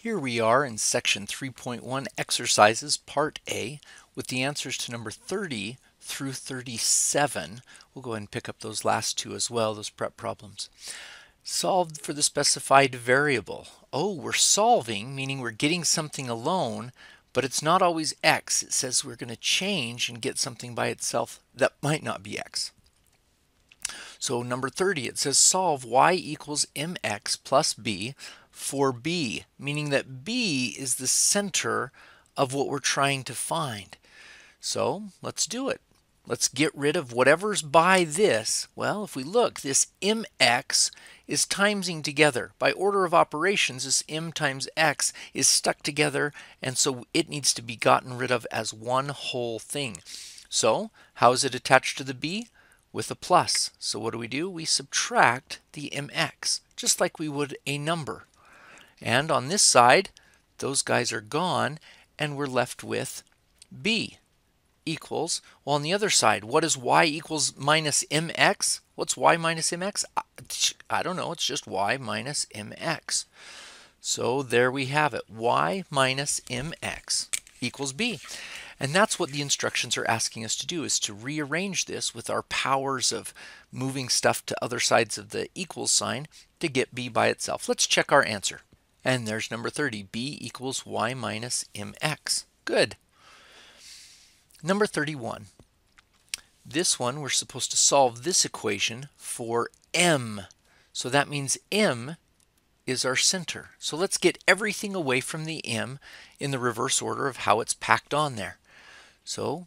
Here we are in section 3.1 exercises part A with the answers to number 30 through 37. We'll go ahead and pick up those last two as well, those prep problems. Solved for the specified variable. Oh, we're solving, meaning we're getting something alone, but it's not always x. It says we're going to change and get something by itself that might not be x. So number 30, it says solve y equals mx plus b for b, meaning that b is the center of what we're trying to find. So let's do it. Let's get rid of whatever's by this. Well, if we look, this mx is timesing together. By order of operations, this m times x is stuck together, and so it needs to be gotten rid of as one whole thing. So how is it attached to the b? With a plus. So what do we do? We subtract the mx, just like we would a number. And on this side, those guys are gone, and we're left with b equals, well, on the other side, what is y equals minus mx? What's y minus mx? I don't know, it's just y minus mx. So there we have it, y minus mx equals b. And that's what the instructions are asking us to do, is to rearrange this with our powers of moving stuff to other sides of the equals sign to get b by itself. Let's check our answer. And there's number 30, b equals y minus mx. Good. Number 31. This one, we're supposed to solve this equation for m. So that means m is our center. So let's get everything away from the m in the reverse order of how it's packed on there. So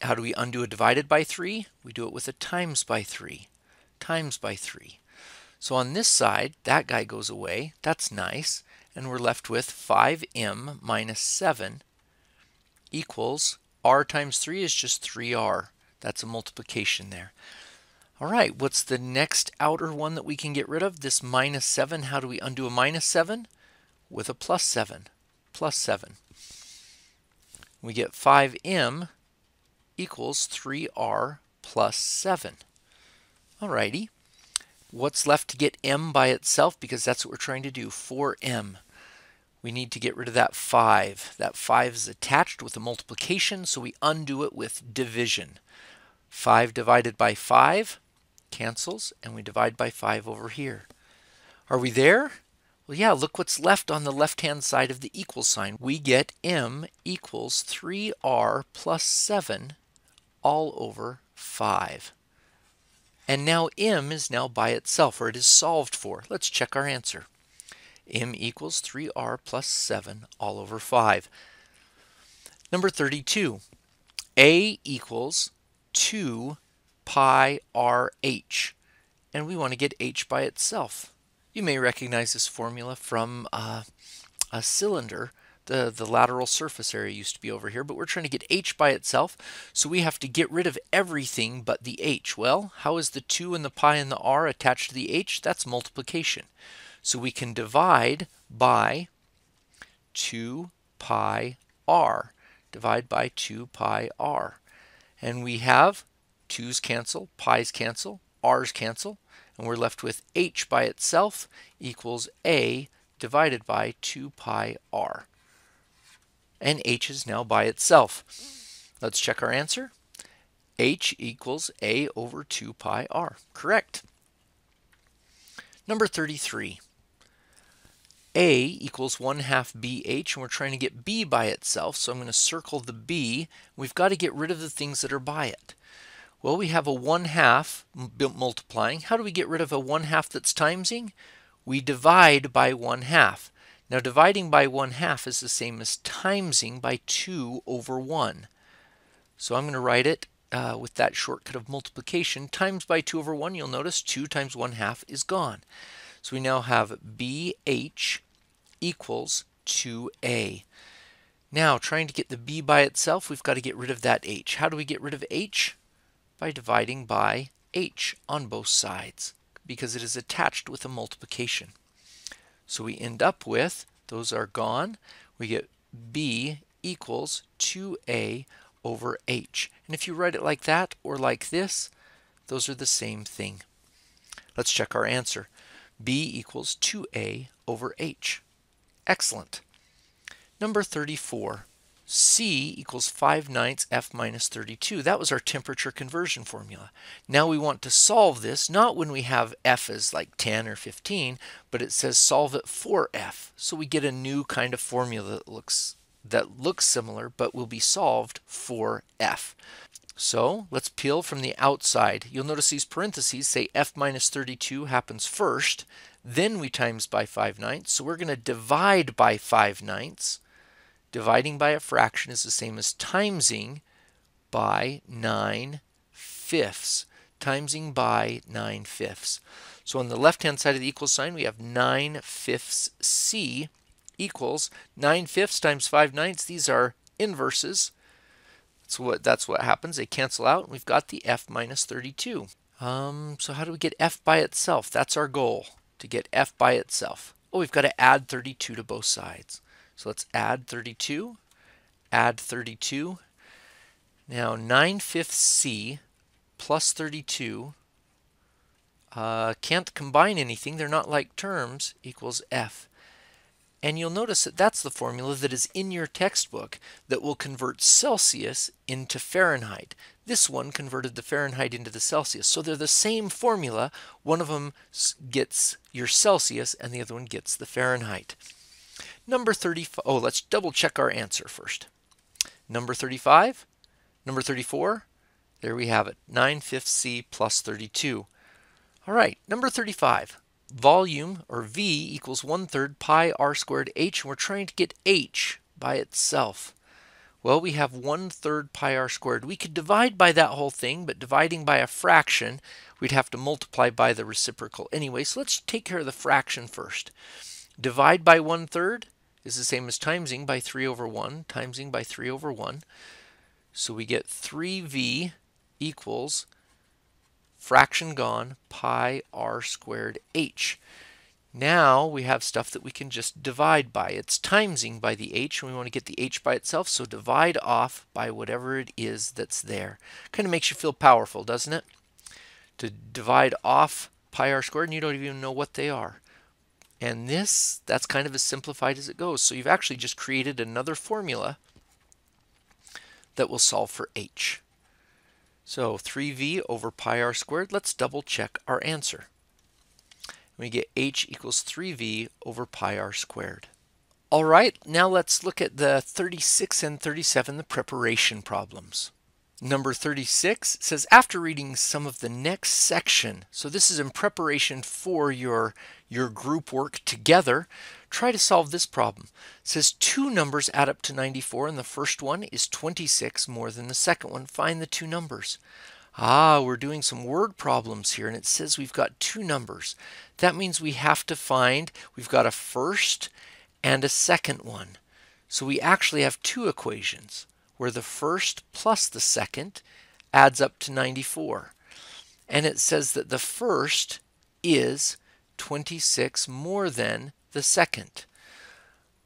how do we undo a divided by 3? We do it with a times by 3. Times by 3. So on this side, that guy goes away. That's nice and we're left with 5m minus 7 equals r times 3 is just 3r. That's a multiplication there. All right, what's the next outer one that we can get rid of? This minus 7. How do we undo a minus 7? With a plus 7. Plus 7. We get 5m equals 3r plus 7. All righty. What's left to get m by itself? Because that's what we're trying to do, 4m we need to get rid of that 5. That 5 is attached with a multiplication, so we undo it with division. 5 divided by 5 cancels, and we divide by 5 over here. Are we there? Well, yeah, look what's left on the left-hand side of the equal sign. We get m equals 3r plus 7 all over 5. And now m is now by itself, or it is solved for. Let's check our answer m equals 3r plus 7 all over 5. Number 32, a equals 2 pi rh, and we want to get h by itself. You may recognize this formula from uh, a cylinder. The, the lateral surface area used to be over here, but we're trying to get h by itself, so we have to get rid of everything but the h. Well, how is the 2 and the pi and the r attached to the h? That's multiplication. So we can divide by 2 pi r. Divide by 2 pi r. And we have 2's cancel, pi's cancel, r's cancel, and we're left with h by itself equals a divided by 2 pi r. And h is now by itself. Let's check our answer. h equals a over 2 pi r. Correct. Number 33. A equals 1 half BH, and we're trying to get B by itself, so I'm going to circle the B. We've got to get rid of the things that are by it. Well, we have a 1 half multiplying. How do we get rid of a 1 half that's timesing? We divide by 1 half. Now, dividing by 1 half is the same as timesing by 2 over 1. So I'm going to write it uh, with that shortcut of multiplication. Times by 2 over 1, you'll notice 2 times 1 half is gone. So we now have BH equals 2a. Now, trying to get the b by itself, we've got to get rid of that h. How do we get rid of h? By dividing by h on both sides, because it is attached with a multiplication. So we end up with, those are gone, we get b equals 2a over h. And if you write it like that or like this, those are the same thing. Let's check our answer. b equals 2a over h. Excellent. Number 34. C equals 5 ninths F minus 32. That was our temperature conversion formula. Now we want to solve this, not when we have F as like 10 or 15, but it says solve it for F. So we get a new kind of formula that looks, that looks similar, but will be solved for F. So let's peel from the outside. You'll notice these parentheses say F minus 32 happens first, then we times by 5 ninths. So we're going to divide by 5 ninths. Dividing by a fraction is the same as timesing by 9 fifths. Timesing by 9 fifths. So on the left-hand side of the equal sign, we have 9 fifths C equals 9 fifths times 5 ninths. These are inverses. That's what, that's what happens. They cancel out, and we've got the F minus 32. Um, so how do we get F by itself? That's our goal, to get F by itself. Oh, we've got to add 32 to both sides. So let's add 32, add 32. Now 9 fifths C plus 32 uh, can't combine anything, they're not like terms, equals F. And you'll notice that that's the formula that is in your textbook that will convert Celsius into Fahrenheit. This one converted the Fahrenheit into the Celsius. So they're the same formula. One of them gets your Celsius and the other one gets the Fahrenheit. Number 35, oh, let's double check our answer first. Number 35, number 34, there we have it, 9 fifths C plus 32. All right, number 35, volume, or V, equals 1 third pi r squared h, and we're trying to get h by itself. Well, we have 1 third pi r squared. We could divide by that whole thing, but dividing by a fraction, we'd have to multiply by the reciprocal anyway. So let's take care of the fraction first. Divide by 1 third, is the same as timesing by 3 over 1, timesing by 3 over 1. So we get 3v equals fraction gone pi r squared h. Now we have stuff that we can just divide by. It's timesing by the h, and we want to get the h by itself, so divide off by whatever it is that's there. Kind of makes you feel powerful, doesn't it? To divide off pi r squared, and you don't even know what they are. And this, that's kind of as simplified as it goes. So you've actually just created another formula that will solve for h. So 3v over pi r squared, let's double check our answer. We get h equals 3v over pi r squared. All right, now let's look at the 36 and 37, the preparation problems. Number 36 says, after reading some of the next section, so this is in preparation for your, your group work together, try to solve this problem. It says two numbers add up to 94, and the first one is 26 more than the second one. Find the two numbers. Ah, we're doing some word problems here, and it says we've got two numbers. That means we have to find, we've got a first and a second one. So we actually have two equations where the first plus the second adds up to 94. And it says that the first is 26 more than the second.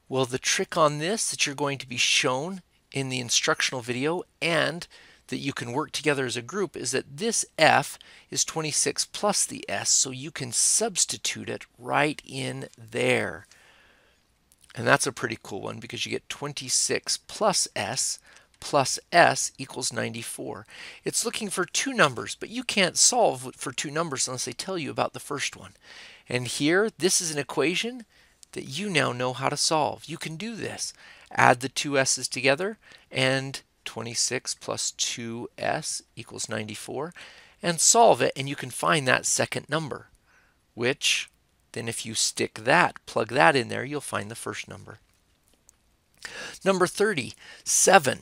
Well, the trick on this that you're going to be shown in the instructional video and that you can work together as a group is that this F is 26 plus the S, so you can substitute it right in there. And that's a pretty cool one because you get 26 plus S plus s equals 94. It's looking for two numbers, but you can't solve for two numbers unless they tell you about the first one. And here, this is an equation that you now know how to solve. You can do this. Add the two s's together, and 26 plus 2s equals 94, and solve it, and you can find that second number, which then if you stick that, plug that in there, you'll find the first number. Number 30, 7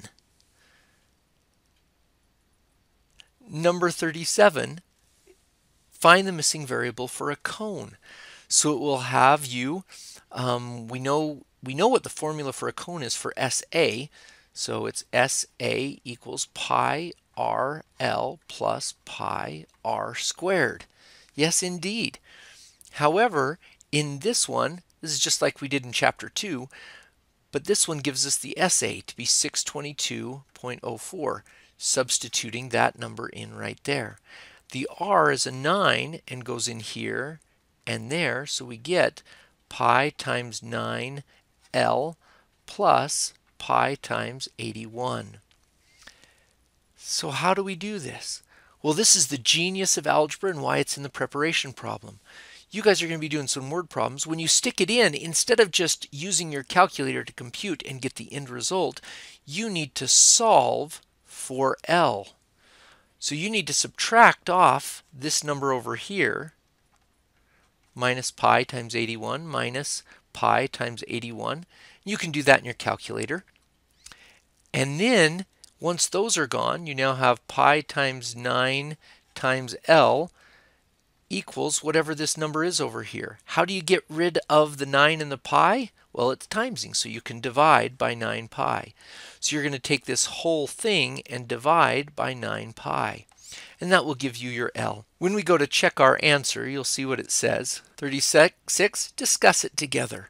Number 37, find the missing variable for a cone. So it will have you, um, we know we know what the formula for a cone is for SA. So it's SA equals pi RL plus pi R squared. Yes, indeed. However, in this one, this is just like we did in chapter 2, but this one gives us the SA to be 622.04 substituting that number in right there. The r is a 9 and goes in here and there, so we get pi times 9l plus pi times 81. So how do we do this? Well, this is the genius of algebra and why it's in the preparation problem. You guys are going to be doing some word problems. When you stick it in, instead of just using your calculator to compute and get the end result, you need to solve for L. So you need to subtract off this number over here, minus pi times 81 minus pi times 81. You can do that in your calculator. And then once those are gone, you now have pi times 9 times L equals whatever this number is over here. How do you get rid of the 9 and the pi? Well, it's timesing, so you can divide by 9 pi. So you're going to take this whole thing and divide by 9 pi. And that will give you your L. When we go to check our answer, you'll see what it says. 36, discuss it together.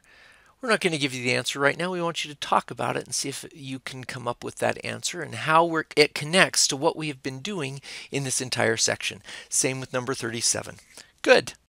We're not going to give you the answer right now. We want you to talk about it and see if you can come up with that answer and how it connects to what we have been doing in this entire section. Same with number 37. Good.